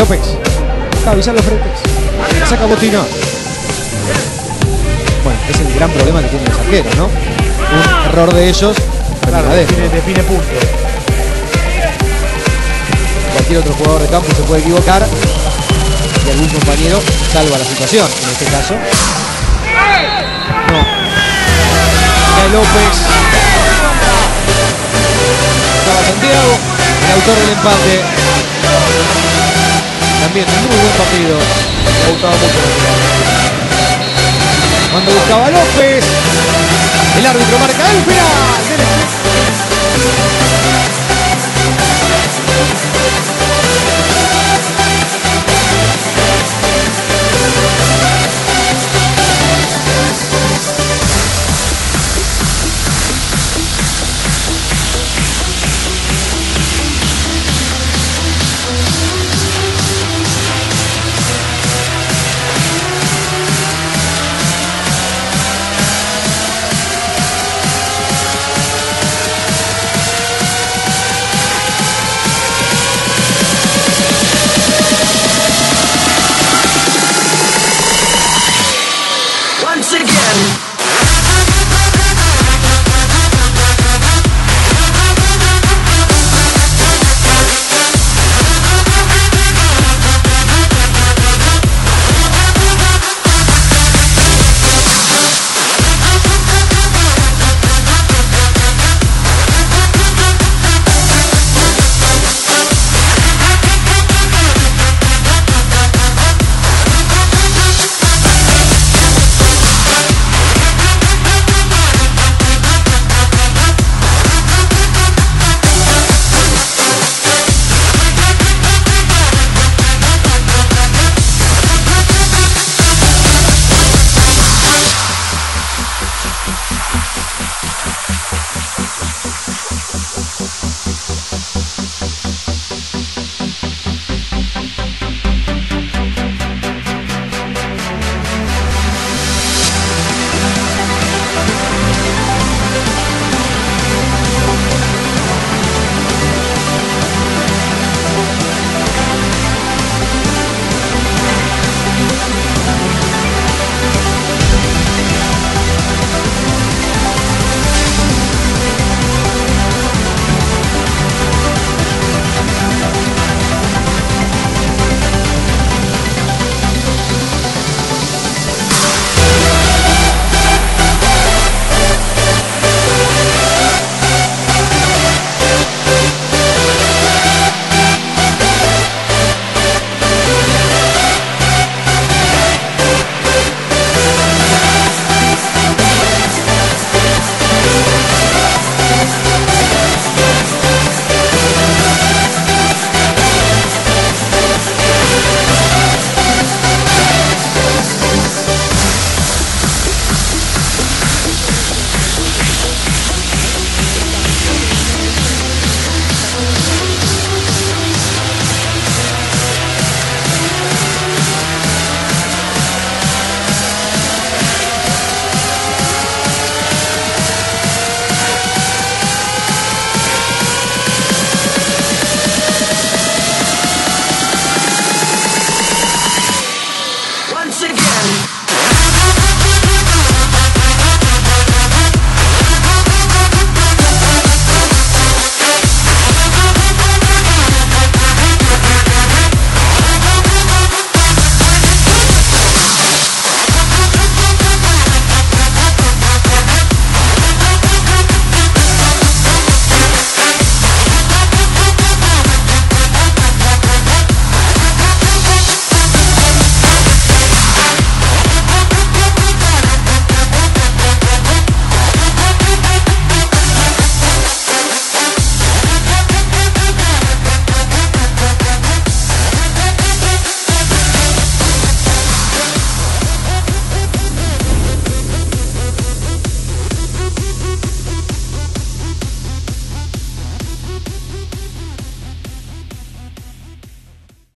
López. Está avisando frentes. Saca Botina. Bueno, es el gran problema que tienen los arqueros, ¿no? Un error de ellos. Claro, define, define puntos. Cualquier otro jugador de campo se puede equivocar y algún compañero salva la situación. En este caso, no. López. Estaba Santiago, el autor del empate. También muy buen partido. Me ha gustado mucho. Cuando buscaba López, el árbitro marca el penal. again.